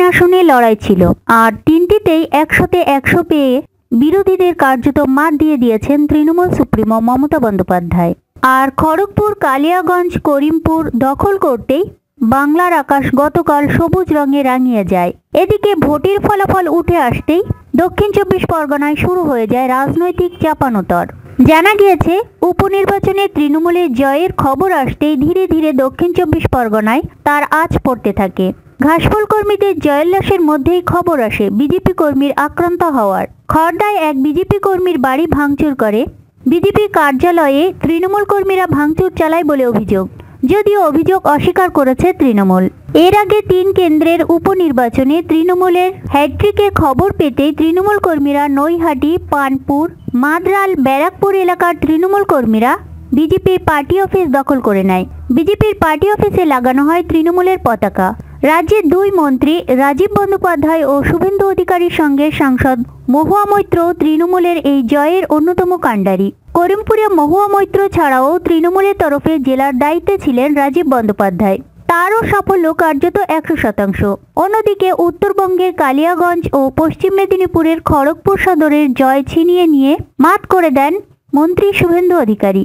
আসনে লড়াই ছিল। আর তিনটিতেই একশোতে একশো পেয়ে বিরোধীদের কার্যত মাত দিয়ে দিয়েছেন তৃণমূল সুপ্রিমো মমতা বন্দ্যোপাধ্যায়। আর খড়গপুর, কালিয়াগঞ্জ, করিমপুর দখল করতেই বাংলার আকাশ গতকাল সবুজ রঙে রাঙিয়ে যায়। এদিকে ভোটের ফলাফল উঠে আসতেই দক্ষিণ চব্বিশ পরগনায় শুরু হয়ে যায় রাজনৈতিক চাপানোতর। জানা গিয়েছে, উপনির্বাচনে তৃণমূলের জয়ের খবর আসতেই ধীরে ধীরে দক্ষিণ চব্বিশ পরগনায় তার আজ পড়তে থাকে। ঘাসফুল কর্মীদের জয়োল্লাসের মধ্যেই খবর আসে বিজেপি কর্মীর আক্রান্ত হওয়ার। খড়দায় এক বিজেপি কর্মীর বাড়ি ভাঙচুর করে। বিজেপি কার্যালয়ে তৃণমূল কর্মীরা ভাঙচুর চালায় বলে অভিযোগ, যদিও অভিযোগ অস্বীকার করেছে তৃণমূল। এর আগে তিন কেন্দ্রের উপনির্বাচনে তৃণমূলের হ্যাট্রিকের খবর পেতেই তৃণমূল কর্মীরা নৈহাটি, পানপুর মাদরাল ব্যারাকপুর এলাকার তৃণমূল কর্মীরা বিজেপির পার্টি অফিস দখল করে নেয়। বিজেপির পার্টি অফিসে লাগানো হয় তৃণমূলের পতাকা। রাজ্যের দুই মন্ত্রী রাজীব বন্দ্যোপাধ্যায় ও শুভেন্দু অধিকারীর সঙ্গে সাংসদ মহুয়া মৈত্র তৃণমূলের এই জয়ের অন্যতম কাণ্ডারি। করিমপুরে মহুয়া মৈত্র ছাড়াও তৃণমূলের তরফে জেলার দায়িত্বে ছিলেন রাজীব বন্দ্যোপাধ্যায়। তারও সাফল্য কার্যত একশো শতাংশ। অন্যদিকে উত্তরবঙ্গের কালিয়াগঞ্জ ও পশ্চিম মেদিনীপুরের খড়গপুর সদরের জয় ছিনিয়ে নিয়ে মাত করে দেন মন্ত্রী শুভেন্দু অধিকারী।